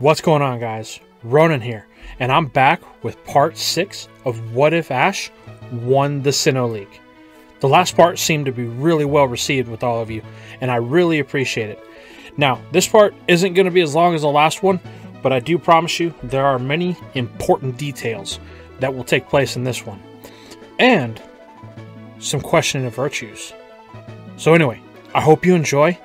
What's going on, guys? Ronin here, and I'm back with part 6 of What If Ash Won the Sinnoh League. The last part seemed to be really well received with all of you, and I really appreciate it. Now, this part isn't going to be as long as the last one, but I do promise you there are many important details that will take place in this one, and some questioning of virtues. So, anyway, I hope you enjoy.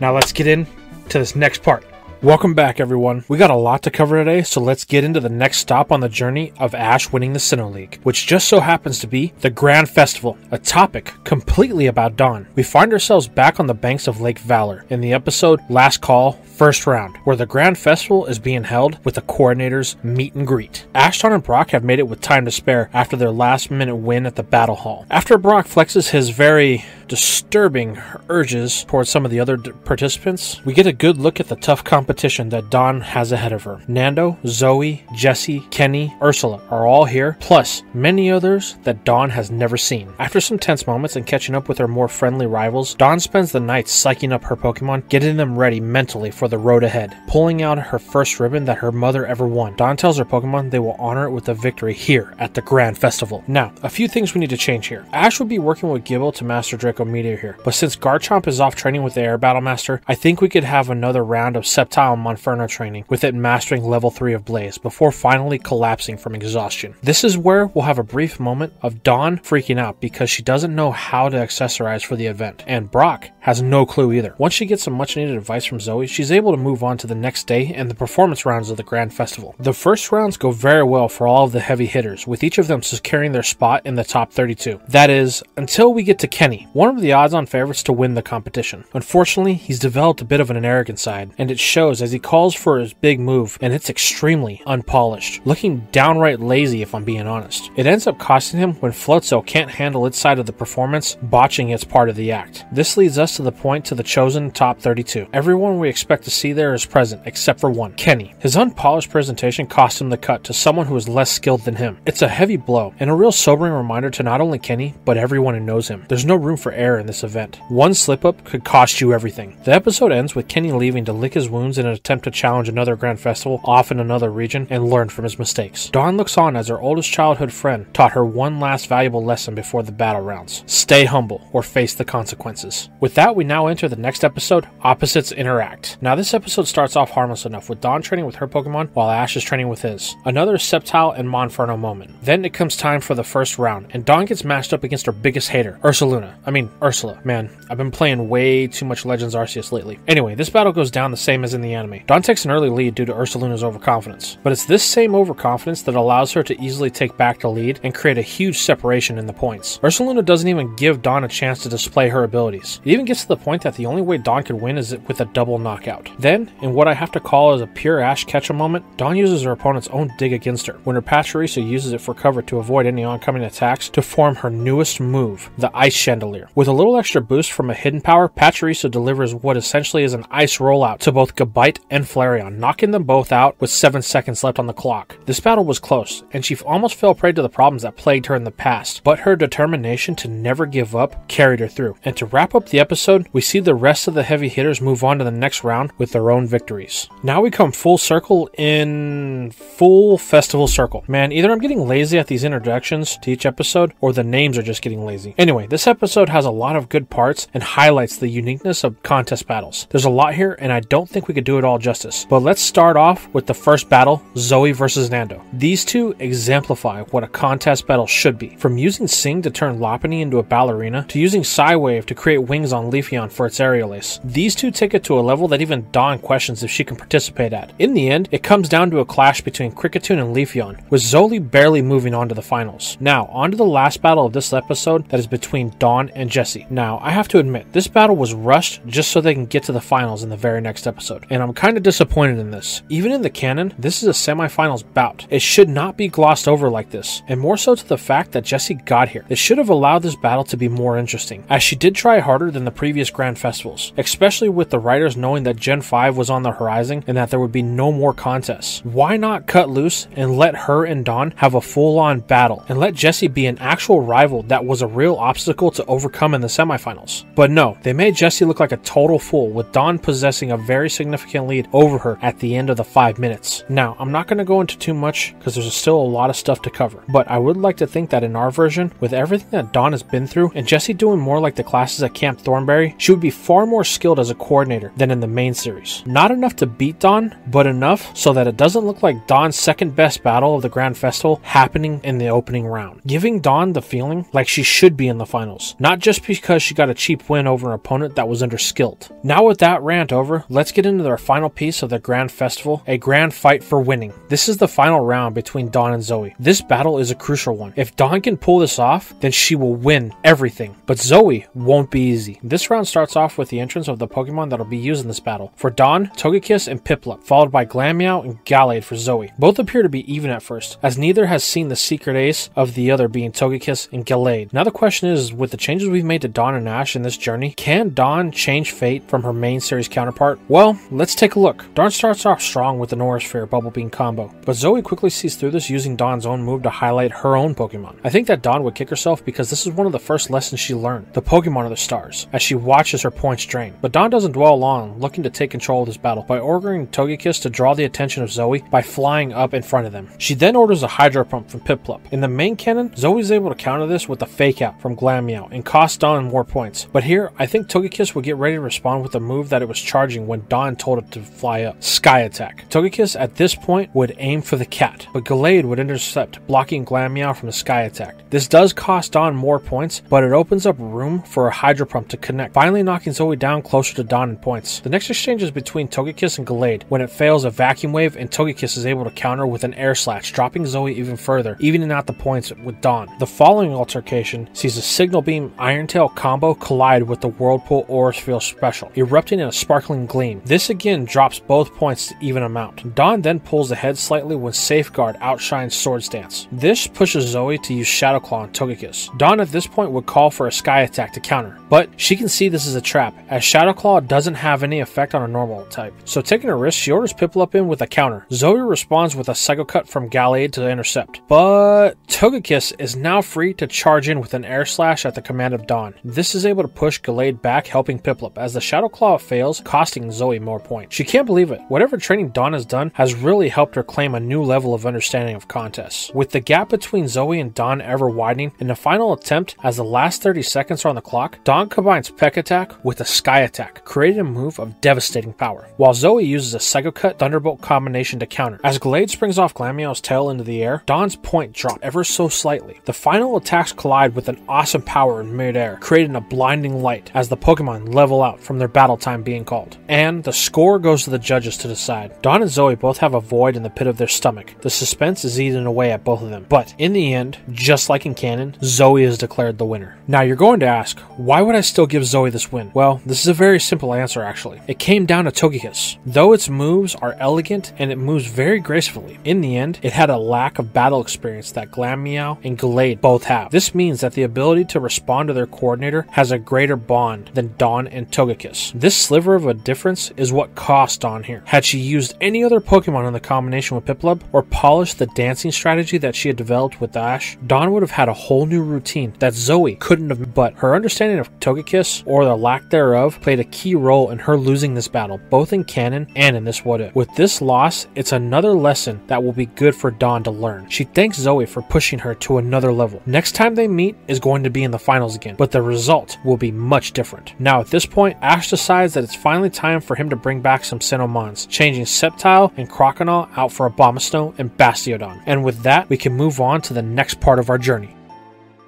Now, let's get into this next part. Welcome back, everyone. We got a lot to cover today, so let's get into the next stop on the journey of Ash winning the Sinnoh League, which just so happens to be the Grand Festival, a topic completely about Dawn. We find ourselves back on the banks of Lake Valor in the episode Last Call first round, where the Grand Festival is being held with the coordinators meet and greet. Ashton and Brock have made it with time to spare after their last minute win at the Battle Hall. After Brock flexes his very disturbing urges towards some of the other participants, we get a good look at the tough competition that Dawn has ahead of her. Nando, Zoe, Jessie, Kenny, Ursula are all here, plus many others that Dawn has never seen. After some tense moments and catching up with her more friendly rivals, Dawn spends the night psyching up her Pokemon, getting them ready mentally for the road ahead. Pulling out her first ribbon that her mother ever won, Dawn tells her Pokemon they will honor it with a victory here at the Grand Festival. Now, a few things we need to change here. Ash would be working with Gible to master Draco Meteor here, but since Garchomp is off training with the Air Battle Master, I think we could have another round of Sceptile and Monferno training, with it mastering level 3 of Blaze, before finally collapsing from exhaustion. This is where we'll have a brief moment of Dawn freaking out because she doesn't know how to accessorize for the event, and Brock has no clue either. Once she gets some much needed advice from Zoe, she's able to move on to the next day and the performance rounds of the Grand Festival. The first rounds go very well for all of the heavy hitters, with each of them securing their spot in the top 32. That is, until we get to Kenny, one of the odds on favorites to win the competition. Unfortunately, he's developed a bit of an arrogant side, and it shows as he calls for his big move, and it's extremely unpolished, looking downright lazy if I'm being honest. It ends up costing him when Floatzel can't handle its side of the performance, botching its part of the act. This leads us to the point to the chosen top 32. Everyone we expect to see there is present, except for one, Kenny. His unpolished presentation cost him the cut to someone who is less skilled than him. It's a heavy blow, and a real sobering reminder to not only Kenny, but everyone who knows him. There's no room for error in this event. One slip up could cost you everything. The episode ends with Kenny leaving to lick his wounds in an attempt to challenge another Grand Festival off in another region and learn from his mistakes. Dawn looks on as her oldest childhood friend taught her one last valuable lesson before the battle rounds stay humble or face the consequences. With that, we now enter the next episode Opposites Interact. Now, this episode starts off harmless enough with Dawn training with her Pokemon while Ash is training with his. Another Sceptile and Monferno moment. Then it comes time for the first round, and Dawn gets matched up against her biggest hater, Ursaluna. I mean, Ursula. Man, I've been playing way too much Legends Arceus lately. Anyway, this battle goes down the same as in the anime. Dawn takes an early lead due to Ursaluna's overconfidence, but it's this same overconfidence that allows her to easily take back the lead and create a huge separation in the points. Ursaluna doesn't even give Dawn a chance to display her abilities. It even gets to the point that the only way Dawn could win is with a double knockout. Then, in what I have to call as a pure Ash Ketchum moment, Dawn uses her opponent's own dig against her, when her Pachirisu uses it for cover to avoid any oncoming attacks to form her newest move, the Ice Chandelier. With a little extra boost from a hidden power, Pachirisu delivers what essentially is an ice rollout to both Gabite and Flareon, knocking them both out with 7 seconds left on the clock. This battle was close, and she almost fell prey to the problems that plagued her in the past, but her determination to never give up carried her through. And to wrap up the episode, we see the rest of the heavy hitters move on to the next round with their own victories. Now we come full circle in full festival circle. Man, either I'm getting lazy at these introductions to each episode, or the names are just getting lazy. Anyway, this episode has a lot of good parts and highlights the uniqueness of contest battles. There's a lot here, and I don't think we could do it all justice. But let's start off with the first battle Zoe versus Nando. These two exemplify what a contest battle should be. From using Sing to turn Lopunny into a ballerina, to using Psywave to create wings on Leafeon for its aerial ace. These two take it to a level that even Dawn questions if she can participate at. In the end, it comes down to a clash between Kricketune and Leafeon, with Zoe barely moving on to the finals. Now, on to the last battle of this episode that is between Dawn and Jessie. Now, I have to admit, this battle was rushed just so they can get to the finals in the very next episode, and I'm kind of disappointed in this. Even in the canon, this is a semifinals bout. It should not be glossed over like this, and more so to the fact that Jessie got here. It should have allowed this battle to be more interesting, as she did try harder than the previous Grand Festivals, especially with the writers knowing that Gen 5 was on the horizon and that there would be no more contests. Why not cut loose and let her and Dawn have a full on battle and let Jessie be an actual rival that was a real obstacle to overcome in the semifinals? But no, they made Jessie look like a total fool with Dawn possessing a very significant lead over her at the end of the 5 minutes. Now, I'm not going to go into too much because there's still a lot of stuff to cover, but I would like to think that in our version, with everything that Dawn has been through and Jessie doing more like the classes at Camp Thornberry, she would be far more skilled as a coordinator than in the main series. Not enough to beat Dawn, but enough so that it doesn't look like Dawn's second best battle of the Grand Festival happening in the opening round, giving Dawn the feeling like she should be in the finals, not just because she got a cheap win over an opponent that was underskilled. Now, with that rant over, let's get into our final piece of the Grand Festival a grand fight for winning. This is the final round between Dawn and Zoe. This battle is a crucial one. If Dawn can pull this off, then she will win everything, but Zoe won't be easy. This round starts off with the entrance of the Pokemon that'll be used in this battle. For Dawn, Togekiss and Piplup, followed by Glameow and Gallade for Zoe. Both appear to be even at first, as neither has seen the secret ace of the other being Togekiss and Gallade. Now the question is, with the changes we've made to Dawn and Ash in this journey, can Dawn change fate from her main series counterpart? Well, let's take a look. Dawn starts off strong with the Noirsphere Bubble Beam combo, but Zoe quickly sees through this using Dawn's own move to highlight her own Pokemon. I think that Dawn would kick herself because this is one of the first lessons she learned. The Pokemon of the stars, as she watches her points drain. But Dawn doesn't dwell long, looking to take control of this battle by ordering Togekiss to draw the attention of Zoe by flying up in front of them. She then orders a Hydro Pump from Piplup. In the main canon, Zoe's able to counter this with a Fake Out from Glameow and cost Dawn more points. But here, I think Togekiss would get ready to respond with a move that it was charging when Dawn told it to fly up. Sky Attack. Togekiss at this point would aim for the cat, but Gallade would intercept, blocking Glameow from the Sky Attack. This does cost Dawn more points, but it opens up room for a Hydro Pump to connect, finally knocking Zoe down closer to Dawn in points. The next exchange is between Togekiss and Gallade. When it fails a Vacuum Wave, and Togekiss is able to counter with an Air Slash, dropping Zoe even further, evening out the points with Dawn. The following altercation sees a Signal Beam Iron Tail combo collide with the Whirlpool Aura Sphere Special, erupting in a sparkling gleam. This again drops both points to even amount. Dawn then pulls ahead slightly when Safeguard outshines Swords Dance. This pushes Zoe to use Shadow Claw on Togekiss. Dawn at this point would call for a Sky Attack to counter, but she can see this is a trap, as Shadow Claw doesn't have any effect on a normal type. So taking a risk, she orders Piplup in with a counter. Zoe responds with a Psycho Cut from Gallade to intercept, but Togekiss is now free to charge in with an Air Slash at the command of Dawn. This is able to push Gallade back, helping Piplup, as the Shadow Claw fails, costing Zoe more points. She can't believe it. Whatever training Dawn has done has really helped her claim a new level of understanding of contests. With the gap between Zoe and Dawn ever widening, in the final attempt, as the last 30 seconds are on the clock, Dawn combines Peck Attack with a Sky Attack, creating a move of devastating power, while Zoe uses a Psycho Cut Thunderbolt combination to counter. As Gallade springs off Glameow's tail into the air, Dawn's point drops ever so slightly. The final attacks collide with an awesome power in midair, creating a blinding light as the Pokemon level out from their battle time being called. And the score goes to the judges to decide. Dawn and Zoe both have a void in the pit of their stomach. The suspense is eaten away at both of them. But in the end, just like in canon, Zoe is declared the winner. Now you're going to ask, why would I still give Zoe this win? Well, this is a very simple answer actually. It came down to Togekiss. Though its moves are elegant and it moves very gracefully, in the end, it had a lack of battle experience that Glameow and Gallade both have. This means that the ability to respond to their coordinator has a greater bond than Dawn and Togekiss. This sliver of a difference is what cost Dawn here. Had she used any other Pokemon in the combination with Piplup or polished the dancing strategy that she had developed with Ash, Dawn would have had a whole new routine that Zoe couldn't have. But her understanding of Togekiss, or the lack thereof, played a key role in her losing this battle, both in canon and in this What If. With this loss, it's another lesson that will be good for Dawn to learn. She thanks Zoe for pushing her to another level. Next time they meet is going to be in the finals again, but the result will be much different. Now, at this point, Ash decides that it's finally time for him to bring back some Sinnomons, changing Sceptile and Croconaw out for Abomasnow and Bastiodon. And with that, we can move on to the next part of our journey.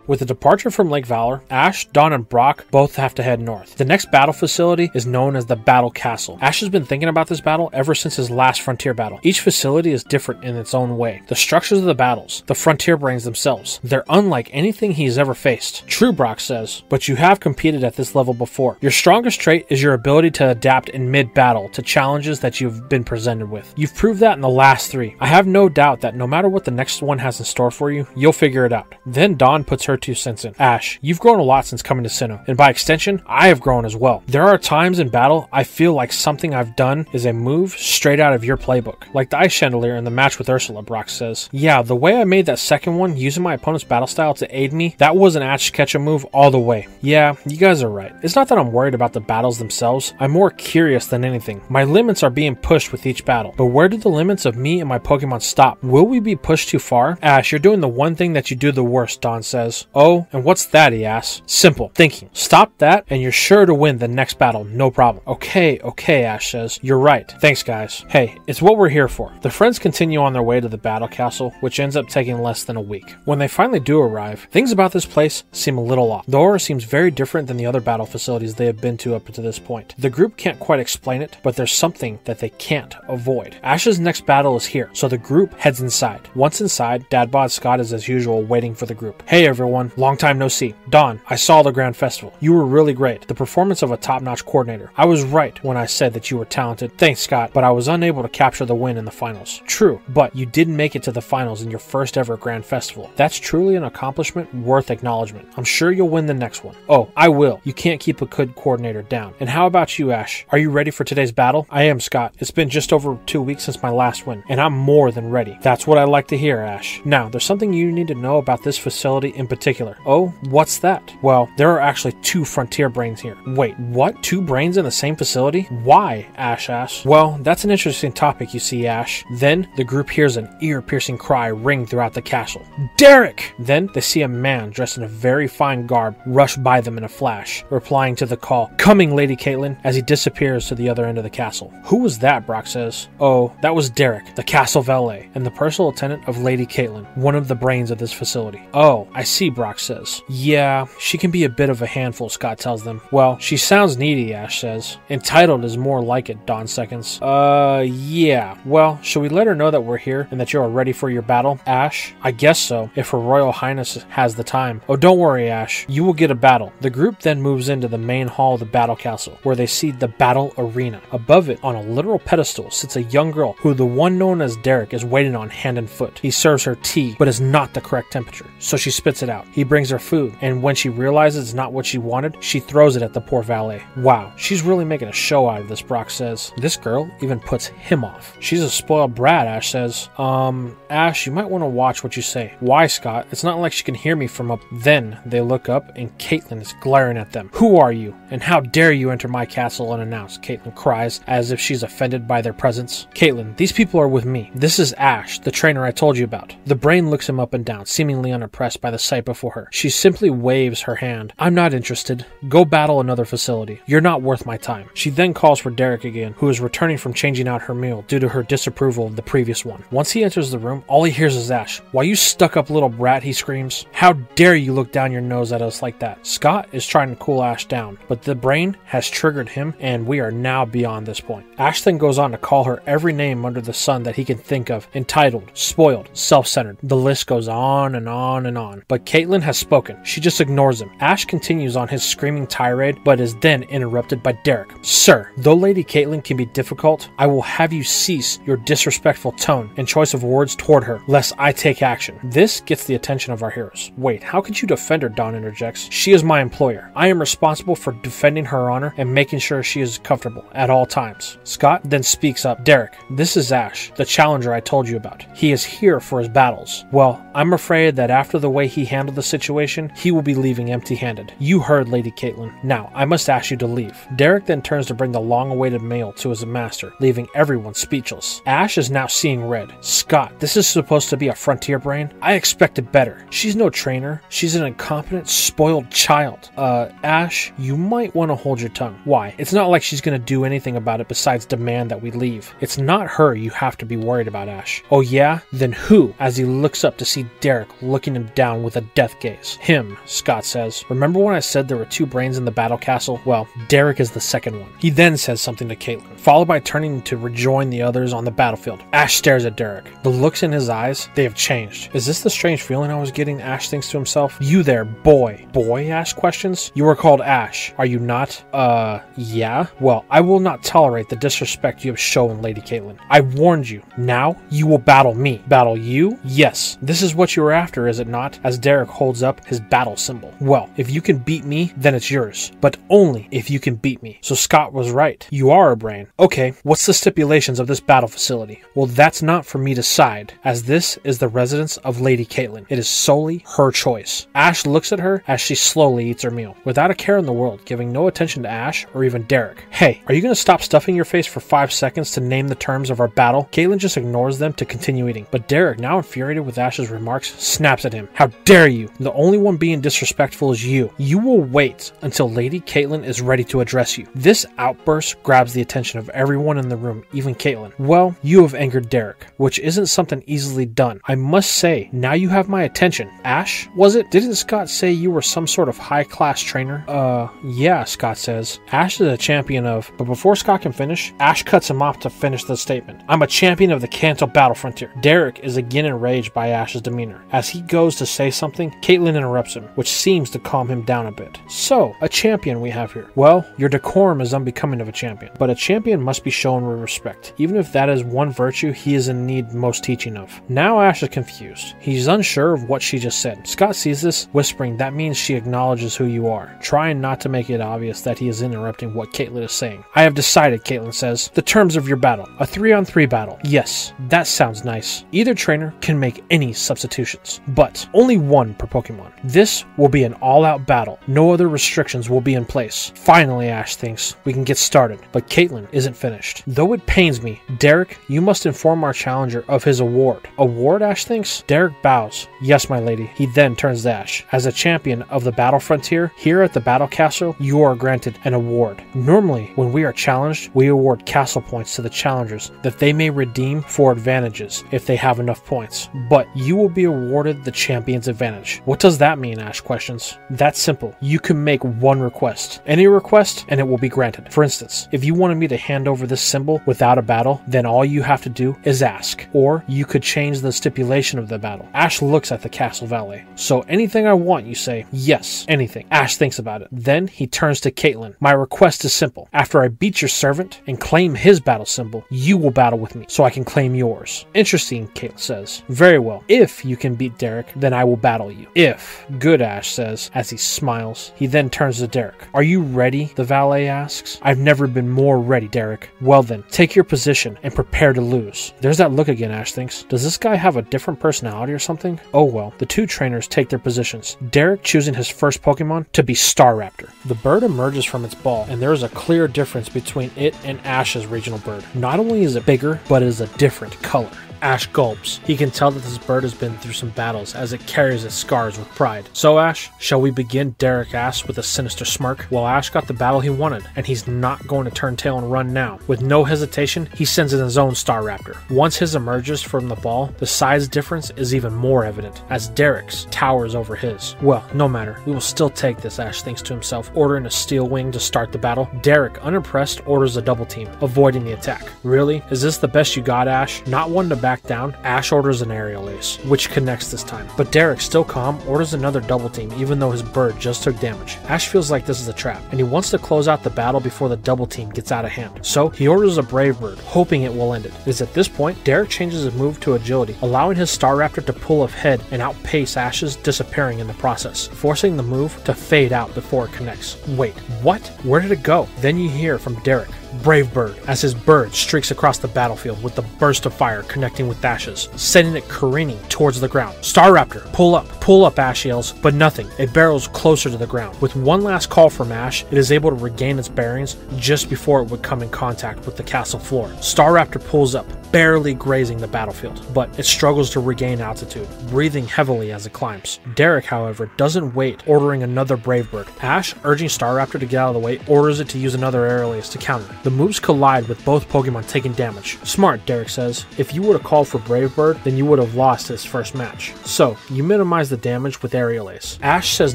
With the departure from Lake Valor, Ash, Dawn, and Brock both have to head north. The next battle facility is known as the Battle Castle. Ash has been thinking about this battle ever since his last Frontier battle. Each facility is different in its own way. The structures of the battles, the Frontier brains themselves, they're unlike anything he's ever faced. True, Brock says, but you have competed at this level before. Your strongest trait is your ability to adapt in mid battle to challenges that you've been presented with. You've proved that in the last three. I have no doubt that no matter what the next one has in store for you, you'll figure it out. Then Dawn puts her her two cents in. Ash, you've grown a lot since coming to Sinnoh, and by extension, I have grown as well. There are times in battle I feel like something I've done is a move straight out of your playbook. Like the Ice Chandelier in the match with Ursula, Brock says. Yeah, the way I made that second one using my opponent's battle style to aid me, that was an Ash Ketchum move all the way. Yeah, you guys are right. It's not that I'm worried about the battles themselves, I'm more curious than anything. My limits are being pushed with each battle, but where do the limits of me and my Pokemon stop? Will we be pushed too far? Ash, you're doing the one thing that you do the worst, Dawn says. Oh, and what's that, he asks. Simple. Thinking. Stop that, and you're sure to win the next battle, no problem. Okay, okay, Ash says. You're right. Thanks, guys. Hey, it's what we're here for. The friends continue on their way to the battle castle, which ends up taking less than a week. When they finally do arrive, things about this place seem a little off. The aura seems very different than the other battle facilities they have been to up to this point. The group can't quite explain it, but there's something that they can't avoid. Ash's next battle is here, so the group heads inside. Once inside, Dad Bod Scott is as usual waiting for the group. Hey everyone, long time no see. Dawn, I saw the Grand Festival. You were really great. The performance of a top notch coordinator. I was right when I said that you were talented. Thanks, Scott, but I was unable to capture the win in the finals. True, but you didn't make it to the finals in your first ever Grand Festival. That's truly an accomplishment worth acknowledgement. I'm sure you'll win the next one. Oh, I will. You can't keep a good coordinator down. And how about you, Ash? Are you ready for today's battle? I am, Scott. It's been just over two weeks since my last win, and I'm more than ready. That's what I like to hear, Ash. Now, there's something you need to know about this facility in particular. Oh, what's that? Well, there are actually two Frontier brains here. Wait, what? Two brains in the same facility? Why? Ash asks. Well, that's an interesting topic, you see, Ash. Then the group hears an ear piercing cry ring throughout the castle. Derek! Then they see a man dressed in a very fine garb rush by them in a flash, replying to the call, Coming, Lady Caitlin, as he disappears to the other end of the castle. Who was that? Brock says. Oh, that was Derek, the castle valet, and the personal attendant of Lady Caitlin, one of the brains of this facility. Oh, I see, Brock says. Yeah, she can be a bit of a handful, Scott tells them. Well, she sounds needy, Ash says. Entitled is more like it, Dawn seconds. Uh, yeah. Well, should we let her know that we're here and that you are ready for your battle? Ash? I guess so, if Her Royal Highness has the time. Oh, don't worry, Ash. You will get a battle. The group then moves into the main hall of the battle castle, where they see the battle arena. Above it, on a literal pedestal, sits a young girl who the one known as Derek is waiting on hand and foot. He serves her tea, but is not the correct temperature, so she spits it out. He brings her food, and when she realizes it's not what she wanted, she throws it at the poor valet. Wow, she's really making a show out of this, Brock says. This girl even puts him off. She's a spoiled brat, Ash says. Um, Ash, you might want to watch what you say. Why, Scott? It's not like she can hear me from up. Then they look up, and Caitlin is glaring at them. Who are you? And how dare you enter my castle unannounced? Caitlin cries, as if she's offended by their presence. Caitlin, these people are with me. This is Ash, the trainer I told you about. The brain looks him up and down, seemingly unimpressed by the sight before her. She simply waves her hand. I'm not interested. Go battle another facility. You're not worth my time. She then calls for Derek again, who is returning from changing out her meal due to her disapproval of the previous one. Once he enters the room, all he hears is Ash. Why you stuck up little brat, he screams. How dare you look down your nose at us like that? Scott is trying to cool Ash down, but the brain has triggered him, and we are now beyond this point. Ash then goes on to call her every name under the sun that he can think of entitled, spoiled, self centered. The list goes on and on and on. But Caitlin has spoken. She just ignores him. Ash continues on his screaming tirade, but is then interrupted by Derek. Sir, though Lady Caitlin can be difficult, I will have you cease your disrespectful tone and choice of words toward her, lest I take action. This gets the attention of our heroes. Wait, how could you defend her? Dawn interjects. She is my employer. I am responsible for defending her honor and making sure she is comfortable at all times. Scott then speaks up. Derek, this is Ash, the challenger I told you about. He is here for his battles. Well, I'm afraid that after the way he handled the situation, he will be leaving empty handed. You heard Lady Caitlin. Now, I must ask you to leave. Derek then turns to bring the long awaited mail to his master, leaving everyone speechless. Ash is now seeing red. Scott, this is supposed to be a frontier brain? I expected better. She's no trainer. She's an incompetent, spoiled child. Uh, Ash, you might want to hold your tongue. Why? It's not like she's gonna do anything about it besides demand that we leave. It's not her you have to be worried about, Ash. Oh yeah? Then who? As he looks up to see Derek looking him down with a death gaze. Him, Scott says. Remember when I said there were two brains in the battle castle? Well, Derek is the second one. He then says something to Caitlin, followed by turning to rejoin the others on the battlefield. Ash stares at Derek. The looks in his eyes, they have changed. Is this the strange feeling I was getting? Ash thinks to himself. You there, boy. Boy? Ash questions. You are called Ash, are you not? Uh, yeah? Well, I will not tolerate the disrespect you have shown, Lady Caitlin. I warned you. Now you will battle me. Battle you? Yes. This is what you are after, is it not? As Derek holds up his battle symbol. Well, if you can beat me, then it's yours, but only if you can beat me. So Scott was right. You are a brain. Okay, what's the stipulations of this battle facility? Well, that's not for me to decide, as this is the residence of Lady Caitlin. It is solely her choice. Ash looks at her as she slowly eats her meal, without a care in the world, giving no attention to Ash or even Derek. Hey, are you gonna stop stuffing your face for five seconds to name the terms of our battle? Caitlin just ignores them to continue eating, but Derek, now infuriated with Ash's remarks, snaps at him. How dare you? The only one being disrespectful is you. You will wait until Lady Caitlin is ready to address you. This outburst grabs the attention of everyone in the room, even Caitlin. Well, you have angered Derek, which isn't something easily done. I must say, now you have my attention. Ash, was it? Didn't Scott say you were some sort of high class trainer? Uh, yeah, Scott says. Ash is a champion of. But before Scott can finish, Ash cuts him off to finish the statement. I'm a champion of the Kanto Battle Frontier. Derek is again enraged by Ash's demeanor. As he goes to say something, Caitlin interrupts him, which seems to calm him down a bit. So, a champion we have here. Well, your decorum is unbecoming of a champion, but a champion must be shown with respect, even if that is one virtue he is in need most teaching of. Now Ash is confused. He's unsure of what she just said. Scott sees this, whispering that means she acknowledges who you are, trying not to make it obvious that he is interrupting what Caitlin is saying. I have decided, Caitlin says, the terms of your battle. A three on three battle. Yes, that sounds nice. Either trainer can make any substitutions, but only one per Pokemon. This will be an all out battle. No other restrictions will be in place. Finally, Ash thinks we can get started, but Caitlin isn't finished. Though it pains me, Derek, you must inform our challenger of his award. Award, Ash thinks? Derek bows. Yes, my lady. He then turns to Ash. As a champion of the Battle Frontier, here at the Battle Castle, you are granted an award. Normally, when we are challenged, we award castle points to the challengers that they may redeem for advantages if they have enough points. But you will be awarded the champion's advantage. What does that mean? Ash questions. That's simple. You can make one request. Any request, and it will be granted. For instance, if you wanted me to hand over this symbol without a battle, then all you have to do is ask. Or you could change the stipulation of the battle. Ash looks at the castle valet. So anything I want, you say, yes, anything. Ash thinks about it. Then he turns to Caitlin. My request is simple. After I beat your servant and claim his battle symbol, you will battle with me so I can claim yours. Interesting, Caitlin says. Very well. If you can beat Derek, then I will battle you. If. Good, Ash says as he smiles. He then turns to Derek. Are you ready? The valet asks. I've never been more ready, Derek. Well then, take your position and prepare to lose. There's that look again, Ash thinks. Does this guy have a different personality or something? Oh well. The two trainers take their positions. Derek choosing his first Pokemon to be Staraptor. The bird emerges from its ball, and there is a clear difference between it and Ash's regional bird. Not only is it bigger, but it is a different color. Ash gulps. He can tell that this bird has been through some battles as it carries its scars with pride. So, Ash, shall we begin? Derek asks with a sinister smirk. Well, Ash got the battle he wanted, and he's not going to turn tail and run now. With no hesitation, he sends in his own Staraptor. Once his emerges from the ball, the size difference is even more evident, as Derek's towers over his. Well, no matter, we will still take this, Ash thinks to himself, ordering a steel wing to start the battle. Derek, unimpressed, orders a double team, avoiding the attack. Really? Is this the best you got, Ash? Not one to back down, Ash orders an aerial ace, which connects this time. But Derek, still calm, orders another double team, even though his bird just took damage. Ash feels like this is a trap, and he wants to close out the battle before the double team gets out of hand. So he orders a Brave Bird, hoping it will end it. It is at this point, Derek changes his move to agility, allowing his Staraptor to pull ahead and outpace Ash's, disappearing in the process, forcing the move to fade out before it connects. Wait, what? Where did it go? Then you hear from Derek. Brave Bird, as his bird streaks across the battlefield with the burst of fire connecting with Ash's, sending it careening towards the ground. Staraptor, pull up, pull up, Ash yells, but nothing. It barrels closer to the ground. With one last call from Ash, it is able to regain its bearings just before it would come in contact with the castle floor. Staraptor pulls up, barely grazing the battlefield, but it struggles to regain altitude, breathing heavily as it climbs. Derek, however, doesn't wait, ordering another Brave Bird. Ash, urging Staraptor to get out of the way, orders it to use another aerial to counter. The moves collide with both Pokemon taking damage. Smart, Derek says. If you would have called for Brave Bird, then you would have lost this first match. So, you minimize the damage with Aerial Ace. Ash says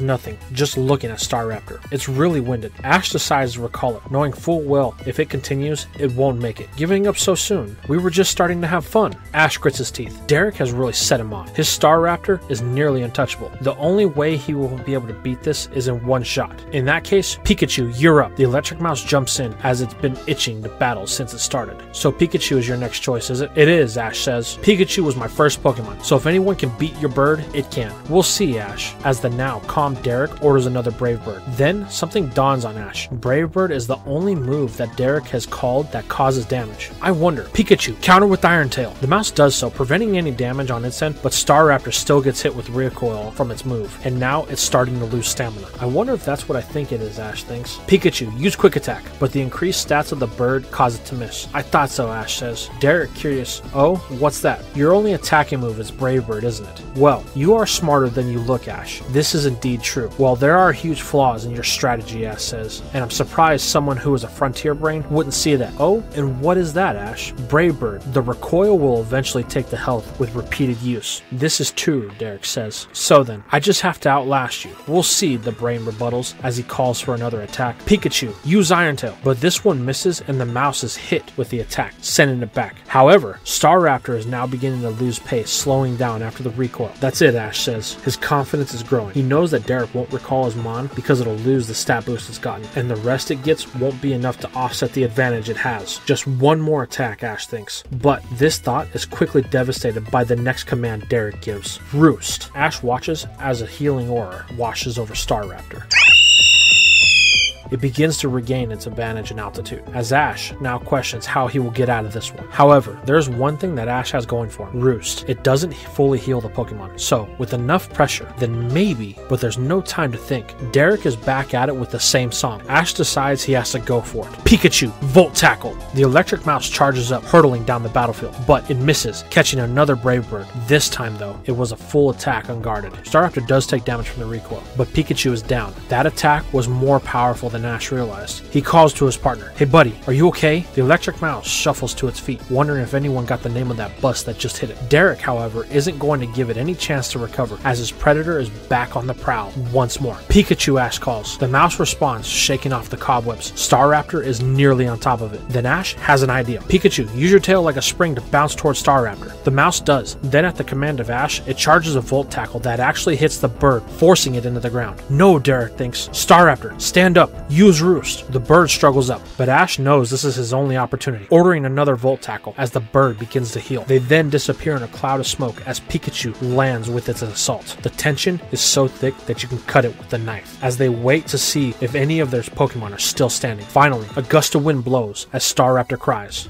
nothing, just looking at Staraptor. It's really winded. Ash decides to recall it, knowing full well if it continues, it won't make it. Giving up so soon. We were just starting to have fun. Ash grits his teeth. Derek has really set him off. His Staraptor is nearly untouchable. The only way he will be able to beat this is in one shot. In that case, Pikachu, you're up. The electric mouse jumps in as it's been itching to battle since it started. So Pikachu is your next choice, is it? It is, Ash says. Pikachu was my first Pokemon, so if anyone can beat your bird, it can. We'll see, Ash, as the now calm Derek orders another Brave Bird. Then something dawns on Ash. Brave Bird is the only move that Derek has called that causes damage. I wonder, Pikachu, counter with Iron Tail. The mouse does so, preventing any damage on its end, but Staraptor still gets hit with recoil from its move, and now it's starting to lose stamina. I wonder if that's what I think it is, Ash thinks. Pikachu, use Quick Attack, but the increased stats of the bird cause it to miss. I thought so, Ash says. Derek, curious, oh, what's that? Your only attacking move is Brave Bird, isn't it? Well, you are smarter than you look, Ash. This is indeed true. While there are huge flaws in your strategy, Ash says, and I'm surprised someone who is a frontier brain wouldn't see that. Oh, and what is that, Ash? Brave Bird. The recoil will eventually take the health with repeated use. This is true, Derek says. So then, I just have to outlast you. We'll see, the brain rebuttals as he calls for another attack. Pikachu, use Iron Tail, but this one misses and the mouse is hit with the attack, sending it back. However, Staraptor is now beginning to lose pace, slowing down after the recoil. That's it, Ash says. His confidence is growing. He knows that Derek won't recall his Mon because it'll lose the stat boost it's gotten, and the rest it gets won't be enough to offset the advantage it has. Just one more attack, Ash thinks. But this thought is quickly devastated by the next command Derek gives Roost. Ash watches as a healing aura washes over Staraptor. It begins to regain its advantage in altitude, as Ash now questions how he will get out of this one. However, there's one thing that Ash has going for him Roost. It doesn't fully heal the Pokemon, so with enough pressure, then maybe, but there's no time to think. Derek is back at it with the same song. Ash decides he has to go for it. Pikachu, Volt Tackle! The electric mouse charges up, hurtling down the battlefield, but it misses, catching another Brave Bird. This time, though, it was a full attack unguarded. Staraptor does take damage from the recoil, but Pikachu is down. That attack was more powerful than Ash realized. He calls to his partner, Hey buddy, are you okay? The electric mouse shuffles to its feet, wondering if anyone got the name of that bus that just hit it. Derek, however, isn't going to give it any chance to recover, as his predator is back on the prowl once more. Pikachu, Ash calls. The mouse responds, shaking off the cobwebs. Staraptor is nearly on top of it. Then Ash has an idea. Pikachu, use your tail like a spring to bounce towards Staraptor. The mouse does. Then, at the command of Ash, it charges a Volt Tackle that actually hits the bird, forcing it into the ground. No, Derek thinks. Staraptor, stand up. Use Roost. The bird struggles up, but Ash knows this is his only opportunity, ordering another Volt Tackle as the bird begins to heal. They then disappear in a cloud of smoke as Pikachu lands with its assault. The tension is so thick that you can cut it with a knife as they wait to see if any of their Pokemon are still standing. Finally, a gust of wind blows as Staraptor cries.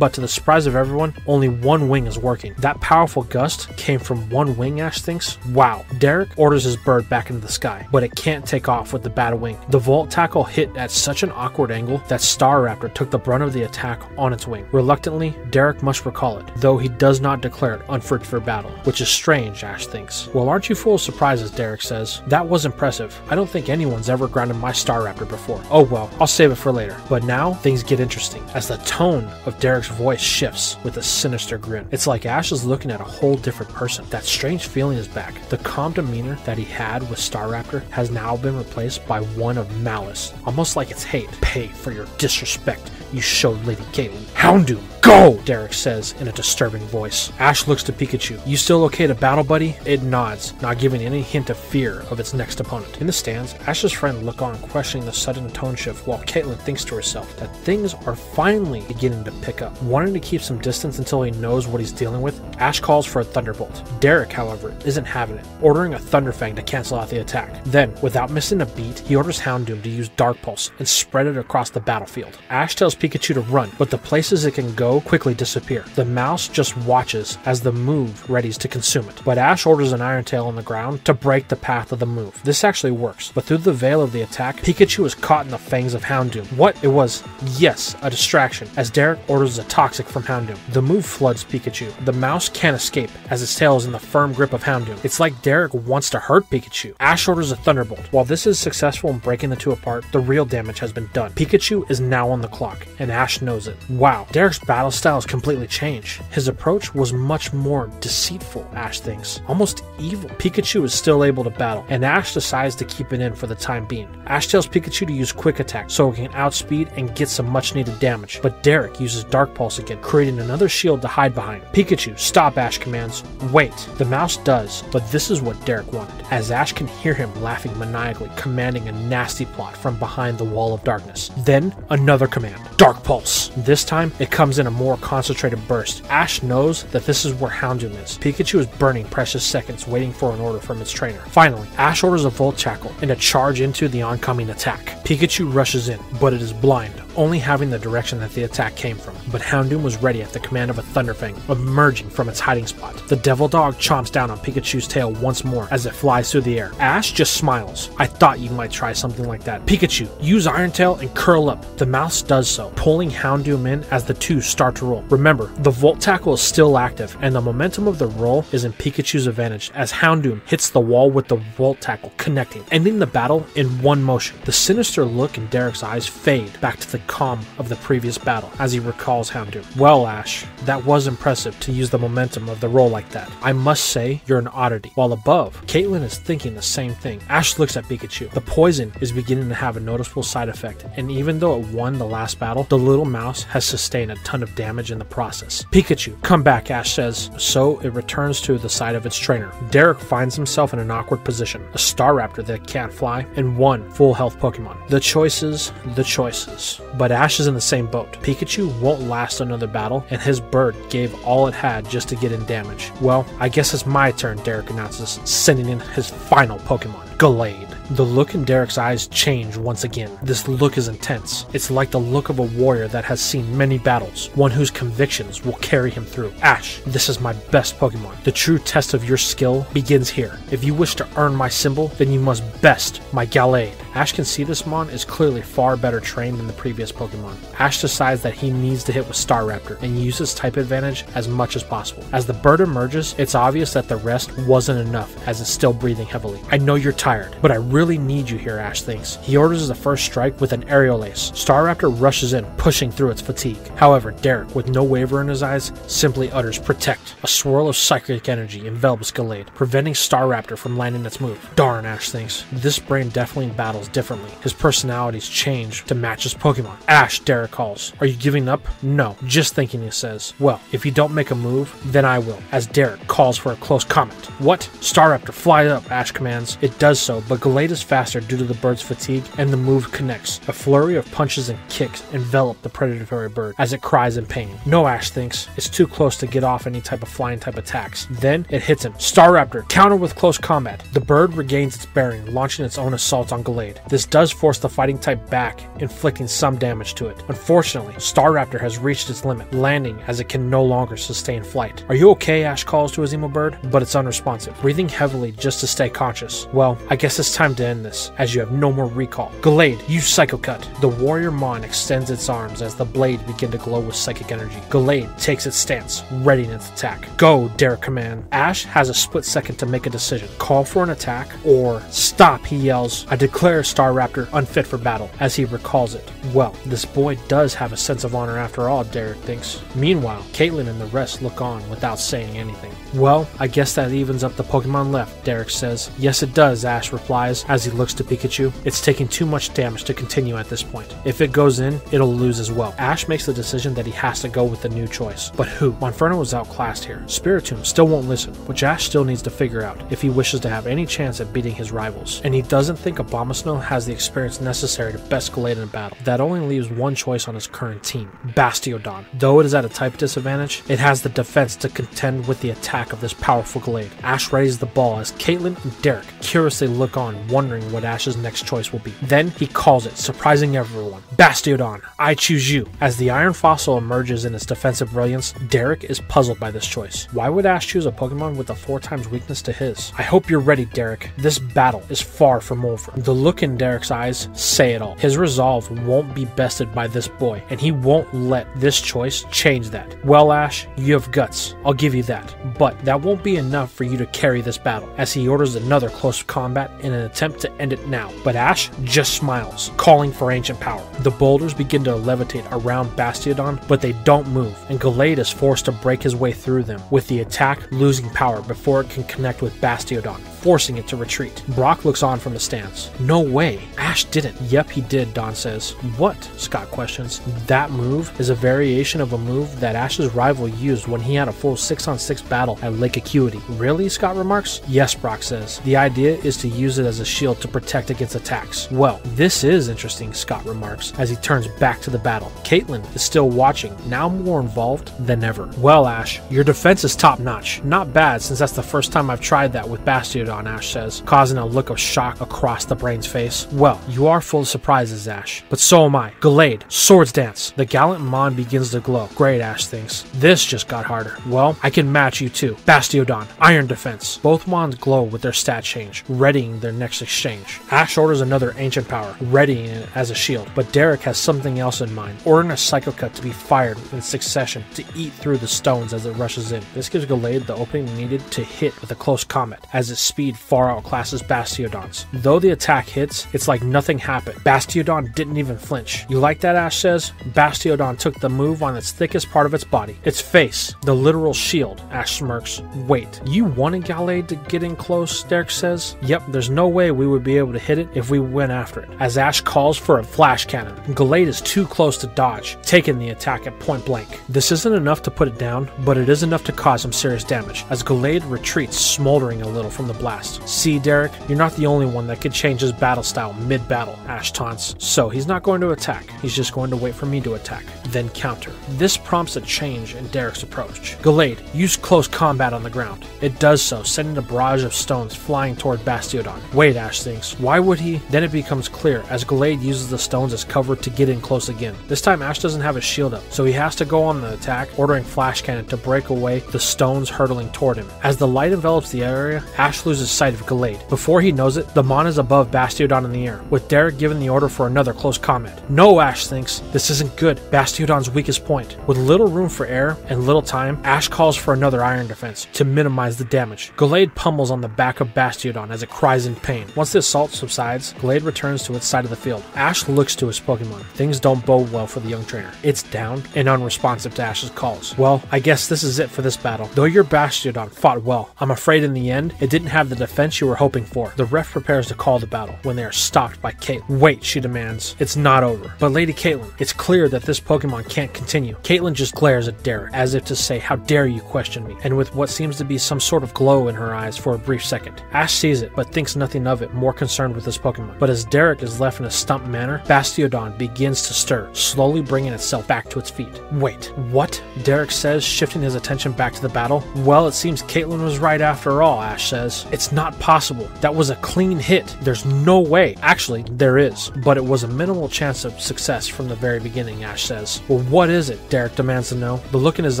But to the surprise of everyone, only one wing is working. That powerful gust came from one wing, Ash thinks. Wow. Derek orders his bird back into the sky, but it can't take off with the bad wing. The Volt Tackle hit at such an awkward angle that Staraptor took the brunt of the attack on its wing. Reluctantly, Derek must recall it, though he does not declare it unfit for battle, which is strange, Ash thinks. Well, aren't you full of surprises, Derek says. That was impressive. I don't think anyone's ever grounded my Staraptor before. Oh well, I'll save it for later. But now, things get interesting, as the tone of Derek's voice shifts with a sinister grin. It's like Ash is looking at a whole different person. That strange feeling is back. The calm demeanor that he had with Staraptor has now been replaced by one of malice, almost like it's hate. Pay for your disrespect you showed Lady Caitlin. Houndoom, go! Derek says in a disturbing voice. Ash looks to Pikachu. You still okay to battle, buddy? It nods, not giving any hint of fear of its next opponent. In the stands, Ash's friend look on, questioning the sudden tone shift, while Caitlin thinks to herself that things are finally beginning to pick up. Wanting to keep some distance until he knows what he's dealing with, Ash calls for a Thunderbolt. Derek, however, isn't having it, ordering a Thunderfang to cancel out the attack. Then, without missing a beat, he orders Houndoom to use Dark Pulse and spread it across the battlefield. Ash tells Pikachu to run, but the places it can go quickly disappear. The mouse just watches as the move readies to consume it, but Ash orders an Iron Tail on the ground to break the path of the move. This actually works, but through the veil of the attack, Pikachu is caught in the fangs of Houndoom. What? It was, yes, a distraction, as Derek orders a Toxic from Houndoom. The move floods Pikachu. The mouse can't escape, as its tail is in the firm grip of Houndoom. It's like Derek wants to hurt Pikachu. Ash orders a Thunderbolt. While this is successful in breaking the two apart, the real damage has been done. Pikachu is now on the clock, and Ash knows it. Wow, Derek's battle battle's styles completely changed. His approach was much more deceitful, Ash thinks, almost evil. Pikachu is still able to battle, and Ash decides to keep it in for the time being. Ash tells Pikachu to use Quick Attack so he can outspeed and get some much needed damage, but Derek uses Dark Pulse again, creating another shield to hide behind. Pikachu, stop, Ash commands. Wait. The mouse does, but this is what Derek wanted, as Ash can hear him laughing maniacally, commanding a nasty plot from behind the wall of darkness. Then, another command Dark Pulse. This time, it comes in a more concentrated burst. Ash knows that this is where Houndoom is. Pikachu is burning precious seconds waiting for an order from its trainer. Finally, Ash orders a Volt Tackle and a charge into the oncoming attack. Pikachu rushes in, but it is blind, only having the direction that the attack came from. But Houndoom was ready at the command of a Thunderfang, emerging from its hiding spot. The Devil Dog chomps down on Pikachu's tail once more as it flies through the air. Ash just smiles. I thought you might try something like that. Pikachu, use Iron Tail and curl up. The mouse does so, pulling Houndoom in as the two start to roll. Remember, the Volt Tackle is still active, and the momentum of the roll is in Pikachu's advantage as Houndoom hits the wall with the Volt Tackle, connecting, ending the battle in one motion. The sinister look in Derek's eyes fade back to the calm of the previous battle as he recalls Houndoom. Well, Ash, that was impressive to use the momentum of the roll like that. I must say, you're an oddity. While above, Caitlin is thinking the same thing. Ash looks at Pikachu. The poison is beginning to have a noticeable side effect, and even though it won the last battle, the little mouse has sustained a ton of damage in the process. Pikachu, come back, Ash says. So it returns to the side of its trainer. Derek finds himself in an awkward position a Staraptor that can't fly, and one full health Pokemon. The choices, the choices. But Ash is in the same boat. Pikachu won't last another battle, and his bird gave all it had just to get in damage. Well, I guess it's my turn, Derek announces, sending in his final Pokemon, Gallade. The look in Derek's eyes change once again. This look is intense. It's like the look of a warrior that has seen many battles, one whose convictions will carry him through. Ash, this is my best Pokemon. The true test of your skill begins here. If you wish to earn my symbol, then you must best my Gallade. Ash can see this Mon is clearly far better trained than the previous Pokemon. Ash decides that he needs to hit with Staraptor and uses type advantage as much as possible. As the bird emerges, it's obvious that the rest wasn't enough as it's still breathing heavily. I know you're tired, but I really need you here, Ash thinks. He orders the first strike with an aerial ace. Staraptor rushes in, pushing through its fatigue. However, Derek, with no waver in his eyes, simply utters protect. A swirl of psychic energy envelops Gallade, preventing Staraptor from landing its move. Darn, Ash thinks. This brain definitely differently. His personalities change to match his Pokemon. Ash, Derek calls. Are you giving up? No, just thinking, he says. Well, if you don't make a move, then I will, as Derek calls for a close combat. What? Staraptor, fly up, Ash commands. It does so, but Gallade is faster due to the bird's fatigue, and the move connects. A flurry of punches and kicks envelop the predatory bird as it cries in pain. No, Ash thinks. It's too close to get off any type of flying type attacks. Then it hits him. Staraptor, counter with close combat. The bird regains its bearing, launching its own assault on Gallade. This does force the fighting type back, inflicting some damage to it. Unfortunately, Staraptor has reached its limit, landing as it can no longer sustain flight. Are you okay? Ash calls to his emo bird, but it's unresponsive, breathing heavily just to stay conscious. Well, I guess it's time to end this, as you have no more recall. Gallade, you Psycho Cut. The warrior Mon extends its arms as the blade begin to glow with psychic energy. Gallade takes its stance, readying its attack. Go, Derek command. Ash has a split second to make a decision. Call for an attack or stop, he yells. I declare Staraptor unfit for battle, as he recalls it. Well, this boy does have a sense of honor after all, Derek thinks. Meanwhile, Caitlin and the rest look on without saying anything. Well, I guess that evens up the Pokemon left, Derek says. Yes, it does, Ash replies as he looks to Pikachu. It's taking too much damage to continue at this point. If it goes in, it'll lose as well. Ash makes the decision that he has to go with the new choice. But who? Monferno is outclassed here. Spiritomb still won't listen, which Ash still needs to figure out if he wishes to have any chance at beating his rivals. And he doesn't think Abomasnow has the experience necessary to best Gallade in a battle. That only leaves one choice on his current team, Bastiodon. Though it is at a type disadvantage, it has the defense to contend with the attack of this powerful Gallade. Ash raises the ball as Caitlin and Derek curiously look on, wondering what Ash's next choice will be. Then he calls it, surprising everyone. Bastiodon, I choose you. As the Iron Fossil emerges in its defensive brilliance, Derek is puzzled by this choice. Why would Ash choose a Pokemon with a four times weakness to his? I hope you're ready, Derek. This battle is far from over. The look look in Derek's eyes say it all. His resolve won't be bested by this boy, and he won't let this choice change that. Well, Ash, you have guts. I'll give you that. But that won't be enough for you to carry this battle, as he orders another close combat in an attempt to end it now. But Ash just smiles, calling for ancient power. The boulders begin to levitate around Bastiodon, but they don't move, and Gallade is forced to break his way through them, with the attack losing power before it can connect with Bastiodon forcing it to retreat. Brock looks on from the stands. No way. Ash didn't. Yep, he did, Dawn says. What? Scott questions. That move is a variation of a move that Ash's rival used when he had a full 6 on 6 battle at Lake Acuity. Really? Scott remarks. Yes, Brock says. The idea is to use it as a shield to protect against attacks. Well, this is interesting, Scott remarks as he turns back to the battle. Caitlin is still watching, now more involved than ever. Well, Ash, your defense is top notch. Not bad, since that's the first time I've tried that with Bastiodon, Ash says, causing a look of shock across the brain's face. Well, you are full of surprises, Ash. But so am I. Gallade, Swords Dance. The gallant Mon begins to glow. Great, Ash thinks. This just got harder. Well, I can match you too. Bastiodon, Iron Defense. Both Mons glow with their stat change, readying their next exchange. Ash orders another Ancient Power, readying it as a shield. But Derek has something else in mind, ordering a Psycho Cut to be fired in succession to eat through the stones as it rushes in. This gives Gallade the opening needed to hit with a close combat, as its speed far outclasses Bastiodon's. Though the attack hits, it's like nothing happened. Bastiodon didn't even flinch. You like that, Ash says? Bastiodon took the move on its thickest part of its body, its face, the literal shield. Ash smirks. Wait, you wanted Gallade to get in close? Derek says. Yep, there's no way we would be able to hit it if we went after it. As Ash calls for a flash cannon, Gallade is too close to dodge, taking the attack at point blank. This isn't enough to put it down, but it is enough to cause some serious damage, as Gallade retreats, smoldering a little from the blast. See, Derek, you're not the only one that could change his battle style mid battle, Ash taunts. So he's not going to attack, he's just going to wait for me to attack, then counter. This prompts a change in Derek's approach. Gallade, use close combat on the ground. It does so, sending a barrage of stones flying toward Bastiodon. Wait, Ash thinks, why would he? Then it becomes clear as Gallade uses the stones as cover to get in close again. This time Ash doesn't have his shield up, so he has to go on the attack, ordering Flash Cannon to break away the stones hurtling toward him. As the light envelops the area, Ash loses sight of Gallade. Before he knows it, the Mon is above Bastiodon in the air, with Derek giving the order for another close combat. No, Ash thinks, this isn't good. Bastiodon's weakest point. With little room for error and little time, Ash calls for another iron defense to minimize the damage. Gallade pummels on the back of Bastiodon as it cries in pain. Once the assault subsides, Gallade returns to its side of the field. Ash looks to his Pokemon. Things don't bode well for the young trainer. It's down and unresponsive to Ash's calls. Well, I guess this is it for this battle. Though your Bastiodon fought well, I'm afraid in the end, it didn't have the defense you were hoping for. The ref prepares to call the battle when they are stopped by Caitlin. Wait, she demands. It's not over. But Lady Caitlin, it's clear that this Pokemon can't continue. Caitlin just glares at Derek, as if to say, How dare you question me? And with what seems to be some sort of glow in her eyes for a brief second. Ash sees it, but thinks nothing of it, more concerned with this Pokemon. But as Derek is left in a stumped manner, Bastiodon begins to stir, slowly bringing itself back to its feet. Wait, what? Derek says, shifting his attention back to the battle. Well, it seems Caitlin was right after all, Ash says. It's not possible. That was a clean hit. There's no way. Actually, there is, but it was a minimal chance of success from the very beginning, Ash says. Well, what is it? Derek demands to know, the look in his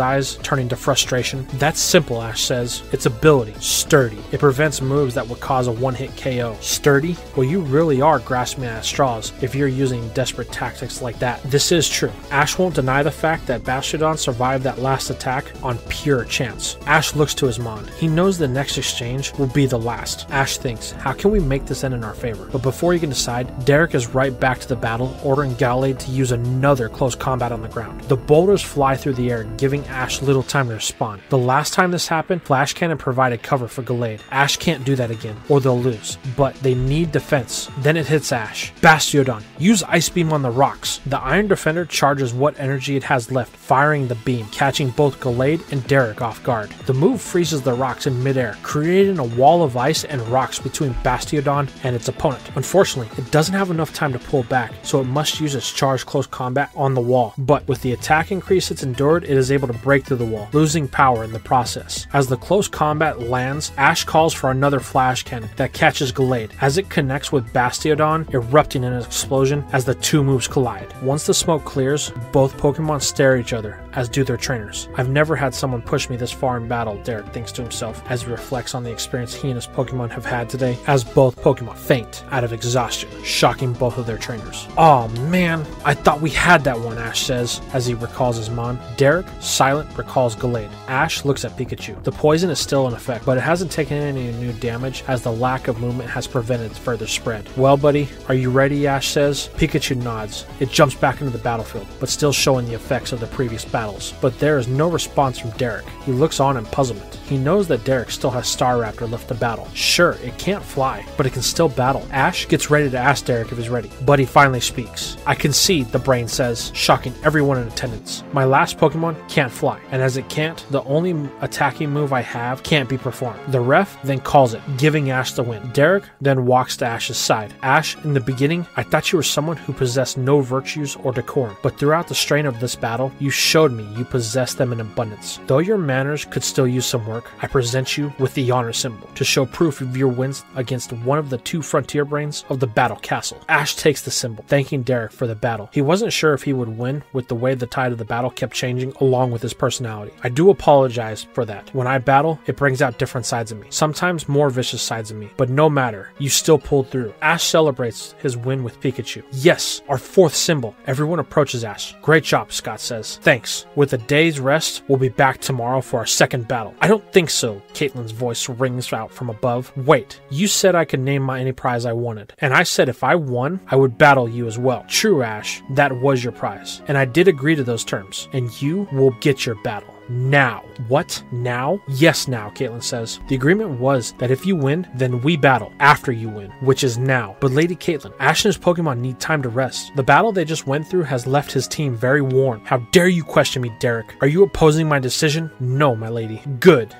eyes turning to frustration. That's simple, Ash says. Its ability, sturdy. It prevents moves that would cause a one hit KO. Sturdy? Well, you really are grasping at straws if you're using desperate tactics like that. This is true. Ash won't deny the fact that Bastiodon survived that last attack on pure chance. Ash looks to his Mon. He knows the next exchange will be the last. Ash thinks, how can we make this end in our favor? But before he can decide, Derek is right back to the battle, ordering Gallade to use another close combat on the ground. The boulders fly through the air, giving Ash little time to respond. The last time this happened, Flash Cannon provided cover for Gallade. Ash can't do that again, or they'll lose. But they need defense. Then it hits Ash. Bastiodon, use Ice Beam on the rocks. The Iron Defender charges what energy it has left, firing the beam, catching both Gallade and Derek off guard. The move freezes the rocks in midair, creating a wall of ice and rocks between Bastiodon and its opponent. Unfortunately, it doesn't have enough time to pull back, so it must use its charged close combat on the wall. But with the attack increase it's endured, it is able to break through the wall, losing power in the process. As the close combat lands, Ash calls for another flash cannon that catches Gallade. As it connects with Bastiodon, erupting in an explosion as the two moves collide. Once the smoke clears, both Pokemon stare at each other, as do their trainers. I've never had someone push me this far in battle, Derek thinks to himself as he reflects on the experience he and his Pokemon have had today, as both Pokemon faint out of exhaustion, shocking both of their trainers. Oh man, I thought we had that one, Ash says as he recalls his Mon. Derek, silent, recalls Gallade. Ash looks at Pikachu. The poison is still in effect, but it hasn't taken any new damage as the lack of movement has prevented further spread. Well, buddy, are you ready? Ash says. Pikachu nods. It jumps back into the battlefield, but still showing the effects of the previous battles. But there is no response from Derek. He looks on in puzzlement. He knows that Derek still has Star Staraptor left to battle. Sure, it can't fly, but it can still battle. Ash gets ready to ask Derek if he's ready, but he finally speaks. I concede, the brain says, shocking everyone in attendance. My last Pokemon can't fly, and as it can't, the only attacking move I have can't be performed. The ref then calls it, giving Ash the win. Derek then walks to Ash's side. Ash, in the beginning, I thought you were someone who possessed no virtues or decorum, but throughout the strain of this battle, you showed me you possess them in abundance. Though your manners could still use some work, I present you with the honor symbol to show proof of your wins against one of the two frontier brains of the battle castle. Ash takes the symbol, thanking Derek for the battle. He wasn't sure if he would win with the way the tide of the battle kept changing along with his personality. I do apologize for that. When I battle, it brings out different sides of me, sometimes more vicious sides of me, but no matter, you still pulled through. Ash celebrates his win with Pikachu. Yes, our fourth symbol. Everyone approaches Ash. Great job, Scott says. Thanks. With a day's rest, we'll be back tomorrow for our second battle. I don't think so, Caitlin's voice rings out from above. Wait, you said I could name my any prize I wanted, and I said if I won, I would battle you as well. True, Ash, that was your prize, and I did agree to those terms, and you will get your battle now. What? Now? Yes, now, Caitlin says. The agreement was that if you win, then we battle after you win, which is now. But Lady Caitlin, Ash and his Pokemon need time to rest. The battle they just went through has left his team very worn. How dare you question me, Derek? Are you opposing my decision? No, my lady. Good.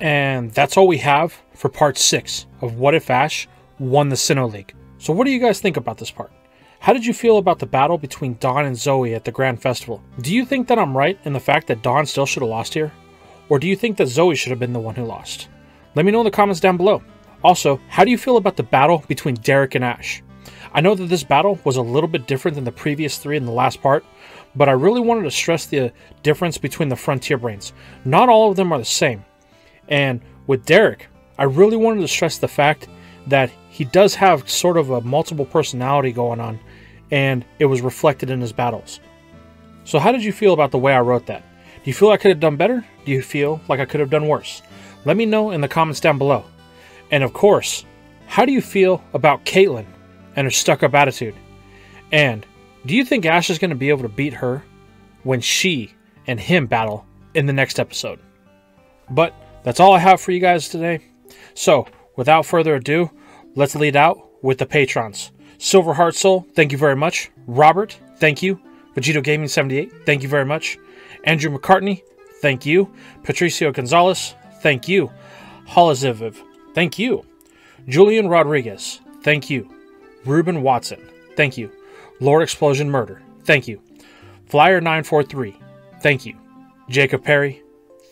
And that's all we have for part 6 of What If Ash won the Sinnoh League. So what do you guys think about this part? How did you feel about the battle between Dawn and Zoey at the Grand Festival? Do you think that I'm right in the fact that Dawn still should have lost here? Or do you think that Zoey should have been the one who lost? Let me know in the comments down below. Also, how do you feel about the battle between Derek and Ash? I know that this battle was a little bit different than the previous three in the last part, but I really wanted to stress the difference between the Frontier Brains. Not all of them are the same. And with Derek, I really wanted to stress the fact that he does have sort of a multiple personality going on and it was reflected in his battles. So, how did you feel about the way I wrote that? Do you feel I could have done better? Do you feel like I could have done worse? Let me know in the comments down below. And of course, how do you feel about Caitlin and her stuck up attitude? And do you think Ash is going to be able to beat her when she and him battle in the next episode? But that's all I have for you guys today. So, without further ado, let's lead out with the patrons. Silver Heart Soul, thank you very much. Robert, thank you. Vegito Gaming 78, thank you very much. Andrew McCartney, thank you. Patricio Gonzalez, thank you. Holaziviv, thank you. Julian Rodriguez, thank you. Ruben Watson, thank you. Lord Explosion Murder, thank you. Flyer 943, thank you. Jacob Perry,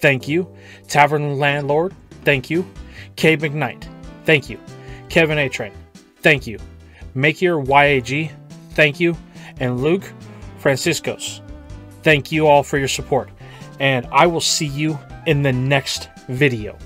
thank you. Tavern Landlord, thank you. K McKnight, thank you. Kevin A. Train, thank you. Makier YAG, thank you. And Luke Franciscos, thank you all for your support. And I will see you in the next video.